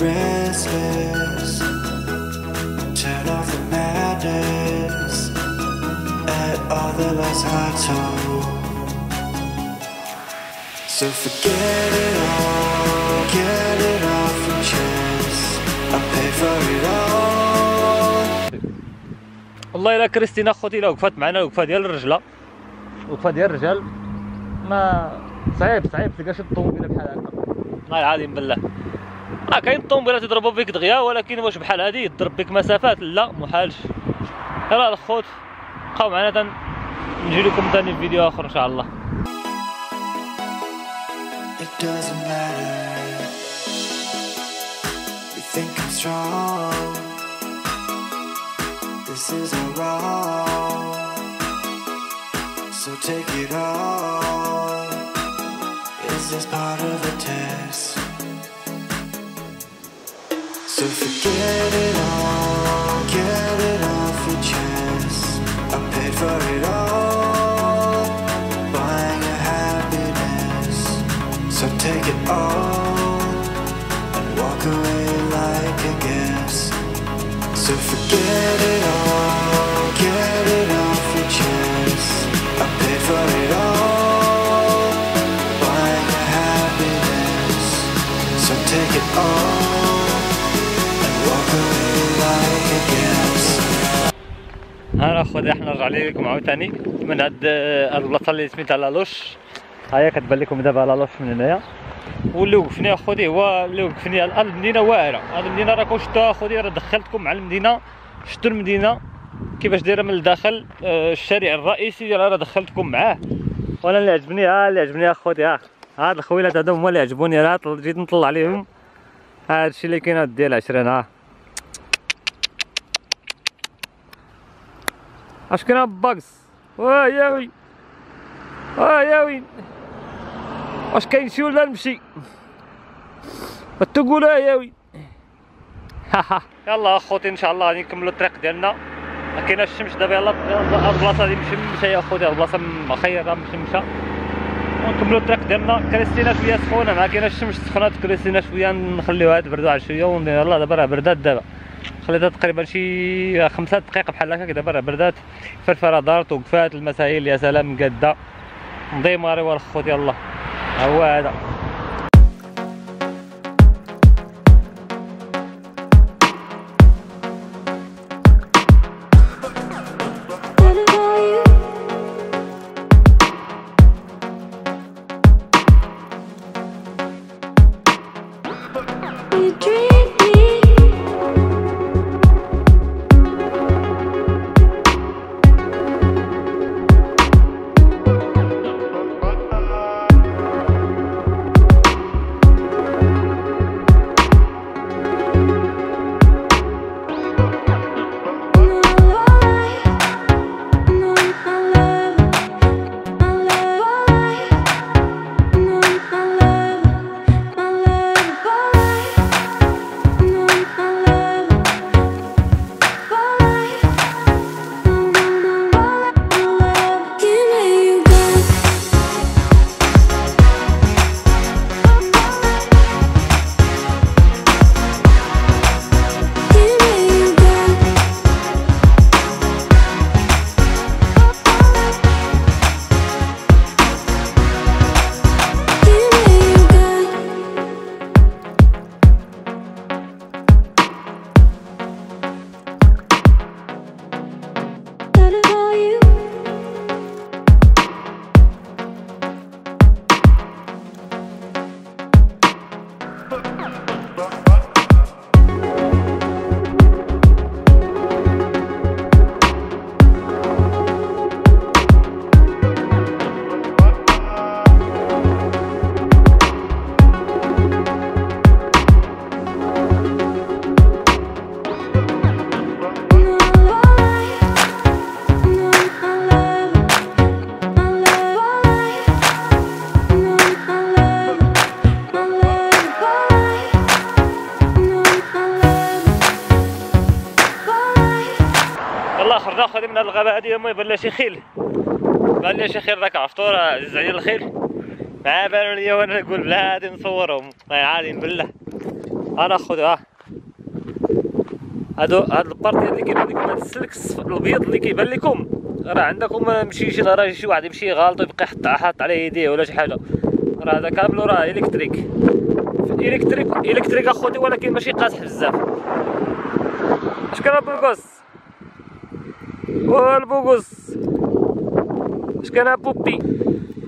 restless. Turn off the madness at all the lies I told. So forget it all, get it off your chest. I pay for it all. والله إلا كريستينا خوتي إلا وقفات معنا وقفه ديال الرجلة وقفه ديال الرجال ما صعيب صعيب تلقى شي طوموبيله بحال هكا والله العظيم بالله آه كاين طوموبيلات يضربوا فيك دغيا ولكن واش بحال هادي يضرب بك مسافات لا محالش يلا الخوت بقاو معنا نجي لكم ثاني في فيديو آخر إن شاء الله think I'm strong. This is all wrong. So take it all. Is this part of the test? So forget it all. Get it off your chest. I paid for it all. Buying your happiness. So take it all and walk away like a guest. So forget it ها خوتي إحنا رجع لكم عاوتاني من هاد هاد البلاصه اللي سميتها لالوش. هاهي كتبان لكم دابا لالوش من هنايا. واللي وقفني اخوتي هو اللي وقفني الان المدينة واعرة. هاد المدينة راكم شفتوها اخوتي راه دخلتكم مع المدينة شفتوا المدينة؟ كيفاش دايرة من الداخل؟ آه، الشارع الرئيسي ديالها راه دخلتكم معاه. وأنا اللي عجبني ها اللي عجبني اخوتي ها. هاد الخويلات هادو هما اللي عجبوني راه جيت نطلع عليهم. هاد الشيء اللي كاين ديال 20 ها. اش كاين باكس واه يا وي واه يا وين. واش كاين شي ولا نمشي؟ تقول أه يا وين. يلا أخوتي إن شاء الله غادي نكملوا الطريق ديالنا. ما كايناش الشمس دابا يلا البلاصة هادي مشمشه يا أخوتي البلاصة مخيره مشمشه ونكملوا الطريق ديالنا. كريستينا شوية سخونة ما كايناش الشمس سخنات كريستينا شوية نخليوها تبردوا على شوية يلا دابا راه بردات دابا. خليتها تقريبا شي خمسة دقائق بحال هكا دابا راه بردات. فرفرة دارت وقفات المسائل يا سلام قادة. مضيماري والخوت يلا. هو هذا. هادي ما يبان لها شي خيل بان لي شي خيل راك عرفتو راه عزيز عليا الخيل. مع بانوا ليا وأنا نقول بلا غادي نصورهم. ما عادين بالله أنا خويا ها هادو هاد ال partie اللي كيبان لكم هاد السلك الابيض اللي كيبان لكم. راه عندكم ماشي شي راه شي واحد يمشي غالط ويبقى يحط حاط عليه يديه ولا شي حاجة. راه هذا كامل راه électrique. électrique électrique أخوتي ولكن ماشي قاصح بزاف. اش كان البوغوس والبوغوس اش كان بوبي؟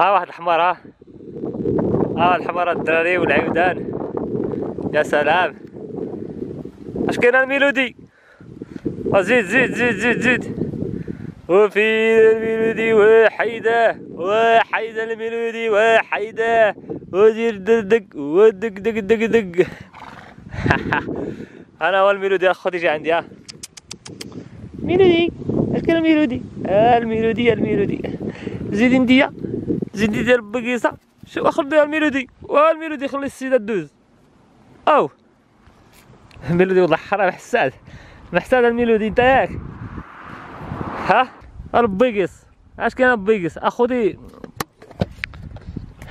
ها واحد الحمار ها. ها الحمار الدراري والعيودان. يا سلام. اش كاين الميلودي؟ زيد زيد زيد زيد زيد. وفي الميلودي وحيدة وحيدة الميلودي وحيدة. ودير دق ودق دق دق دق أنا هو الميلودي أخوتي جا عندي ها. ميلودي. كان الميلودي آه الميلودي الميلودي. زيد نديا زيد ديال البقيصة شو خلي الميلودي؟ والميلودي خلي السيدة دوز أو. الميلودي والله حرام حساد محساد الميلودي انت ياك. ها؟ البيقس اش كان البيقس اخوتي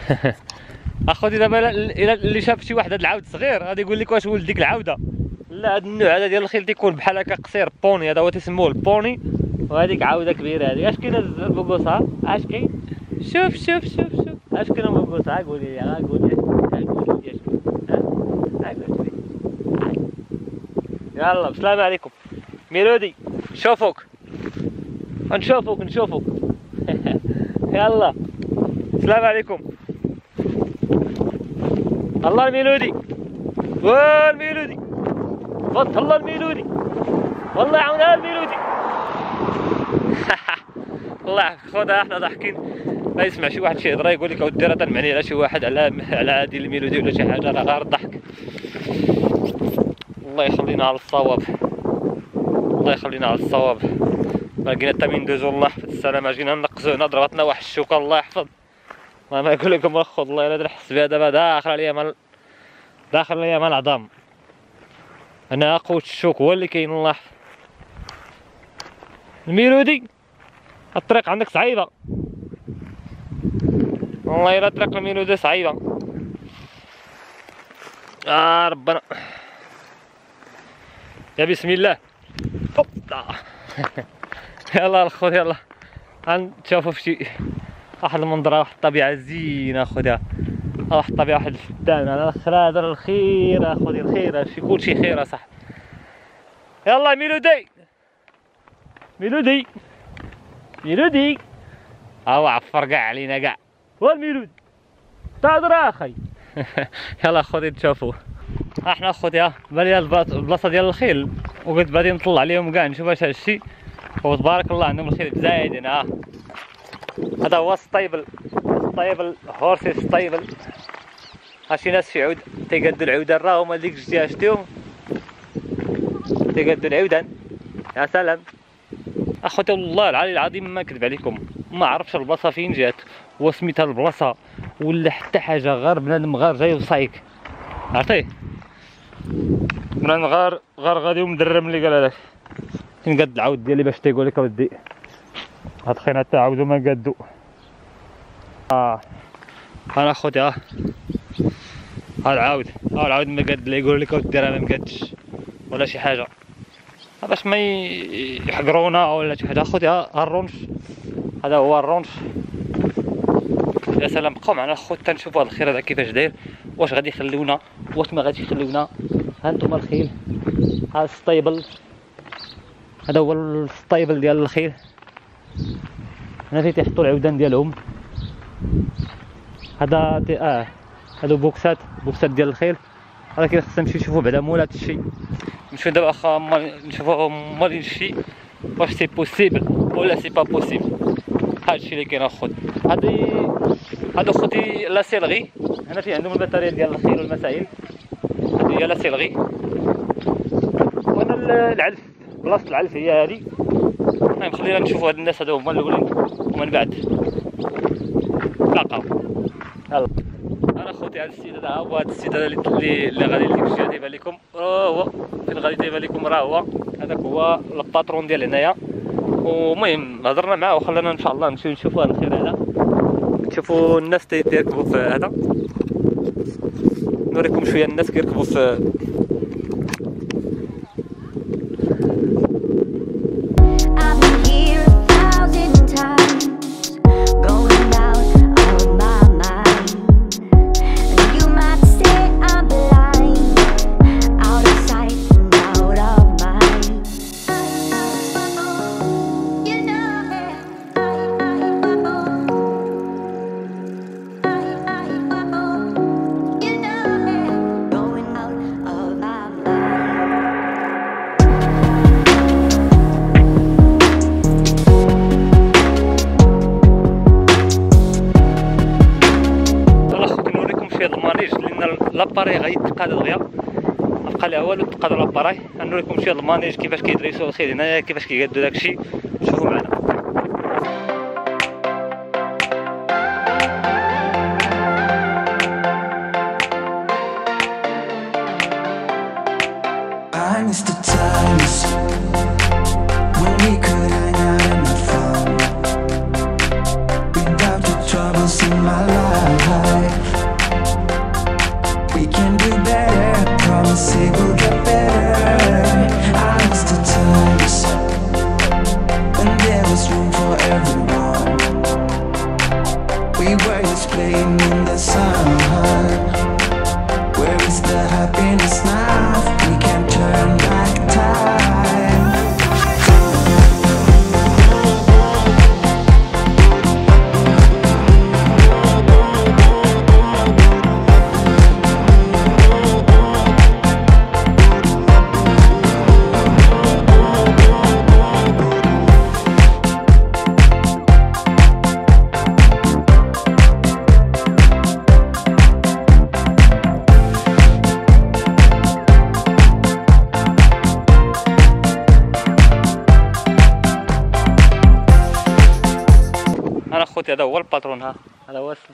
اخوتي دابا الا اللي شاف شي واحد هاد العود صغير غادي يقول لك واش ولد ديك العوده لا هاد النوع هذا ديال الخيل تيكون بحال هكا قصير poney. هذا هو تيسموه ال poney. وهذيك عوده كبيرة هذه اش كاين البوكوس ها اش كاين؟ شوف شوف شوف شوف. اش كاين البوكوس ها قولي لي. ها قولي لي ها قولي لي. يلا بسلام عليكم. ميلودي نشوفوك. نشوفوك نشوفوك. يلا. السلام عليكم. الله الميلودي والميلودي فضل الله الميلودي. والله يعاونها الميلودي. الله خذها إحنا ضاحكين. ما يسمع شي واحد شي هضره يقول لك اودي راه تنمعني على شي واحد على على هادي الميلودي ولا شي حاجة راه غير الضحك. الله يخلينا على الصواب. الله يخلينا على الصواب. ما لقينا حتى من دوزو الله يحفظ السلامة جينا نقزو هنا ضربتنا واحد الشوكة الله يحفظ. ما يقول لكم اخو الله الا نحس بها دابا. داخل عليا مال داخل عليا مال العظام أنا قوة الشوك هو اللي كاين الله. يحفظ الميلودي الطريق عندك صعيبة والله الا طريق الميلودي صعيبة آه ربنا. يا بسم الله. يلا الخوت يلا. غنتشوفوا في شي؟ واحد المنظرة واحد الطبيعة زينة اخويا واحد الطبيعة واحد الفدان على الآخر هذا الخير اخويا الخير. هادشي كلشي خير صح. يلا ميلودي. ميلودي. ميلودي. هاو عفر كاع علينا كاع هو الميلود تهضر أخي. يلا اخوتي تشوفوا. أحنا أخوتي بالي البلاص- البلاصه ديال الخيل. وقلت غادي نطلع عليهم كاع نشوف اش هادشي وتبارك الله عندهم الخيل زايدين ها. هذا هو ال stable ال stable horse stable. هاشي ناس في عود تيقادو العودان راه هما ديك جدي شتيهم تيقادو العودان يا سلام. اخوتي والله العلي العظيم ما كذب عليكم ما عرفش البلاصة فين جات وسميتها البلاصة ولا حتى حاجة غير بنادم غير جاي وصايك. عرفتي؟ بنادم غير غير غادي ومدرب اللي قال هذاك. فين قد العود ديالي باش تيقول لك اودي هاد خينا تاع عاودو ما قادو. آه. أنا أخوتي آه. ها العاود ها العاود ما قاد اللي يقول لك اودي راه ما مقادش ولا شي حاجة. باش ما يحقرونا ولا شي حاجة أخوتي ها ها الرونش هذا هو الرونش يا سلام بقاو معنا الخوت تنشوفوا هاد الخير هذا كيفاش داير. واش غادي يخليونا؟ واش ما غادي يخليونا؟ ها أنتم الخيل ها ال stable هذا هو ال stable ديال الخيل هنا فين تيحطوا العودان ديالهم؟ هذا تي... آه هادو بوكسات بوكسات ديال الخيل ولكن خصنا نمشيو نشوفوا بعدا مولات الشي. نمشيو دابا اخا مال- نشوفوا مالين الشي واش c'est possible ولا c'est pas possible هادشي اللي كاين اخوت هادي هادو خوتي la sellerie هنا في عندهم البطاريه ديال الخيل والمسائل هادي هي la sellerie وأنا ال- العلف بلاصه العلف هي هادي المهم خلينا نشوفوا هاد الناس هادو هما الاولين ومن بعد نتلاقاو يلا أنا خوتي هاد السيد هذا هو هذا اللي اللي غادي الجهه تيبان لكم راه هو فين غادي تيبان لكم راه هو. هذاك هو الباترون ديال هنايا. ومهم هضرنا معاه وخلانا إن شاء الله نمشيو نشوفوا هذا الخير هذا. نشوفوا الناس تي- تيركبوا في هذا. نوريكم شوية الناس كيركبوا في غيتقاد دغيا والو تقاد لاباري غنوريكم شوية د المانيج كيفاش كيدريسو الخيل هنايا كيفاش كيقادو داكشي.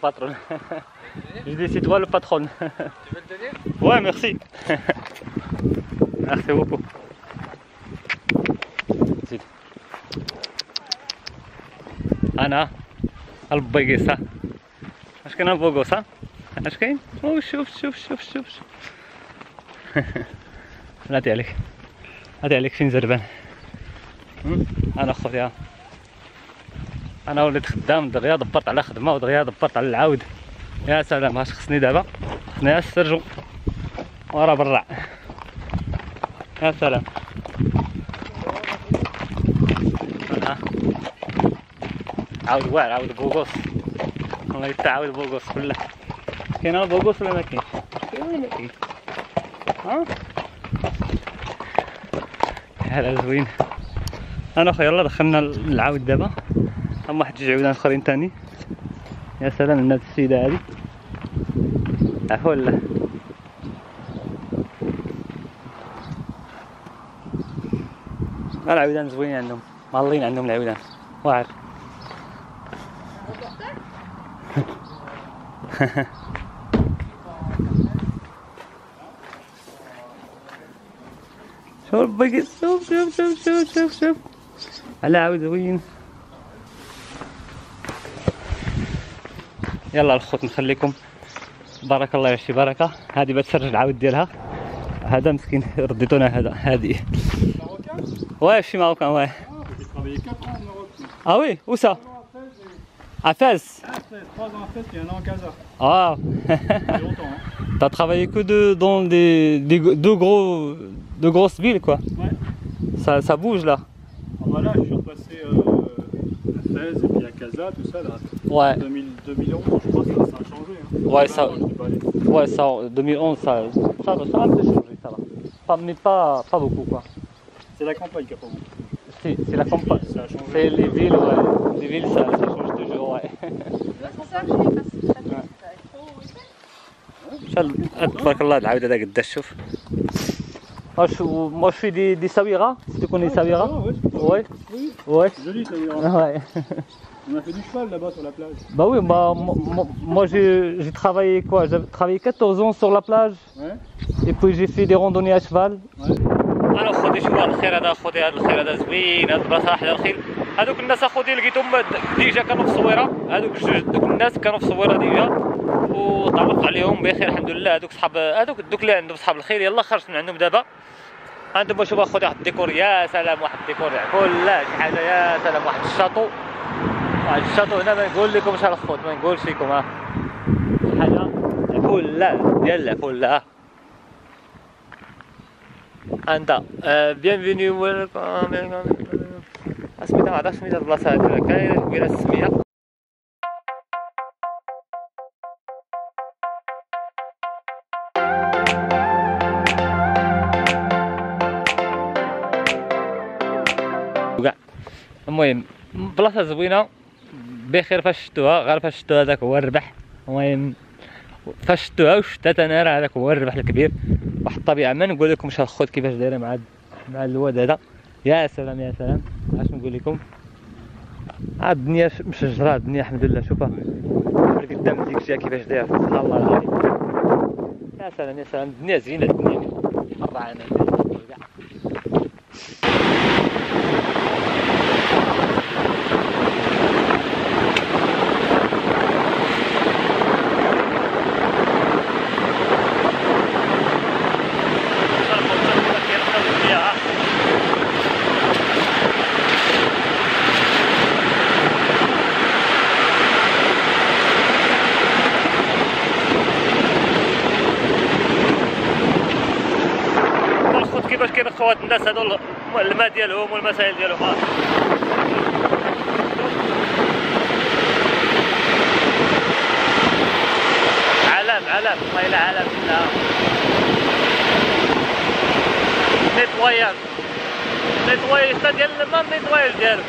هذا هو ال patron جدي c'est toi le patron Ouais, merci. merci beaucoup. زيد. أنا البيقيسة اش كاين البوغوس ها اش كاين أو شوف شوف شوف شوف شوف نادي عليك نادي عليك فين زربان هم؟ أنا خوتي ها أنا وليت خدام دغيا دبرت على خدمة ودغيا دبرت على العاود. يا سلام اش خصني دابا؟ خصني السرجو ورا برا. يا سلام. عاود واعر عاود بوغوس. الله يتعاود بوغوس كله. كاين البوغوس ولا ما كاينش؟ كاين ها؟ هذا زوين. أنا اخويا يلا دخلنا العاود دابا. هم واحد جوج عودان آخرين تاني. يا سلام الناس السيدة هذه. عفوا لا. العودان زوينين عندهم. مالين عندهم العودان واعر. شوف بقي. شوف شوف شوف شوف شوف. شوف العود زوين. يلا الخوت نخليكم. بارك الله يعشي بركه هذه بتسرج عاود ديالها هذا مسكين رديتونا هذا هذه. واه شي ماروكان واه. آه وي أو سا افاز آه تا ترافايي كو دو دون دي دو غرو دو غروس فيل كوا سا سا بوج لا فوالا جو باسي افاز Casa, tout ça là. Ouais, 2000, 2011, je crois, ça, ça a changé. Hein. Ouais, Vingt ça- ans, je suis pas allé. ouais, ça, en 2011, ça, ça, va- ça a un peu changé, ça va. Pas, mais pas, pas beaucoup, quoi. C'est la campagne qui a pas beaucoup. C'est c'est la campagne. Ça a changé. C'est les villes, ouais. Les villes, ça, ça change toujours, ouais. شال تبارك الله العود هذا قداش شوف واش moi je fais des, des sawira si tu connais sawira Ah, ouais, c'est pas- ouais Oui, ouais joli ça. Ira. ouais On a fait du cheval là-bas sur la plage. bah oui bah moi, j'ai travaillé quoi? J'ai travaillé 14 ans sur la plage. Ouais. et puis j'ai fait des randonnées à cheval. Ouais. أنا هذا الخيل هذا؟ اخوتي هذا الخيل هذا زوين هذا البلاصه حدا الخيل هذوك الناس اخوتي لقيتهم déjà كانوا في الصويرة. هذوك الجوج دوك الناس كانوا في الصويرة déjà. وتعرفت عليهم بخير الحمد لله. هذوك صحاب هذوك دوك اللي عندهم صحاب الخير يلا خرجت من عندهم دابا. أنتم شوف اخوتي واحد الديكور يا سلام واحد الديكور يعني كل شي حاجة يا سلام واحد الشاطو. واحد الشاطو هنا ما نقولكمش على الخوت ما نقولش لكم ها. شي حاجة كلها ديالها كلها أنت بيانفيني ويلكم سميتها هذا سميتها البلاصه هذه كاينة كبيره السمية. وكاع المهم بلاصة زوينة. بخير فاش شفتوها غير فاش شفتو هذاك هو الربح. فاش شفتوها وشتات أنا راه هذاك هو الربح الكبير. واحد الطبيعة ما نقول لكمش الخوت كيفاش دايرة مع مع الواد هذا. يا سلام يا سلام. اش نقول لكم؟ عاد الدنيا مشجرة الدنيا الحمد لله. شوفها. قدام ديك الشيء كيفاش داير سبحان الله العظيم. يا سلام يا سلام. الدنيا زينة الدنيا. مرة أنا الخوت كيفاش كينقوا هاد الناس هادو الماء ديالهم والمسائل ديالهم. ها علام علام. والله إلا علام لا نيتواياج نيتواياج ديال الماء نيتواياج ديالو.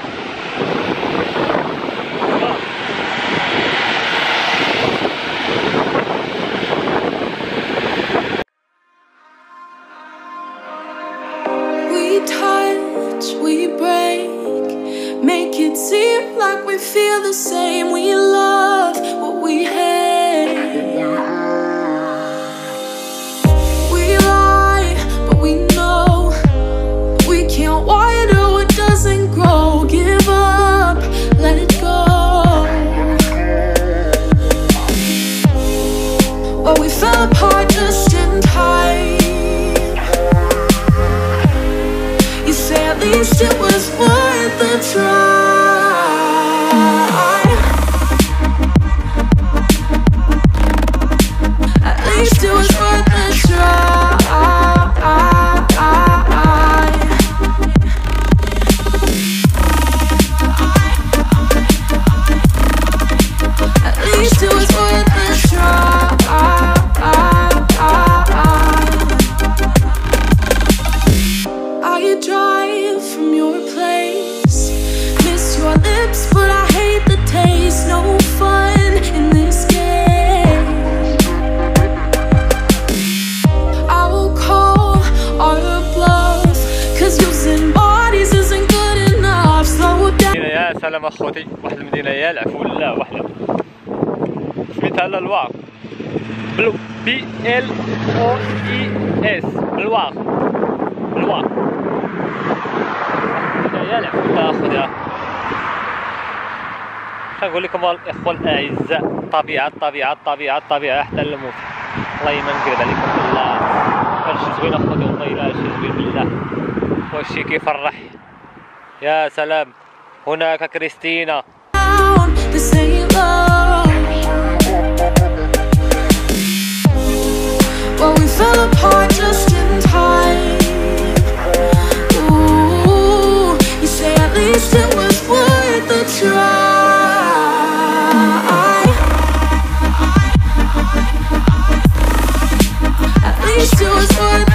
سلام اخوتي واحد المدينة يا العفو لا وحدة سميتها la Loire Blois B L O I S. Blois Blois يا العفو لا أخويا. نقول لكم الإخوة الأعزاء الطبيعة الطبيعة الطبيعة الطبيعة حتى الموت. والله ما نكذب عليكم بالله هادشي زوين اخوتي والله الا هادشي زوين بالله. وهادشي كيفرح؟ يا سلام. هناك كريستينا it was worth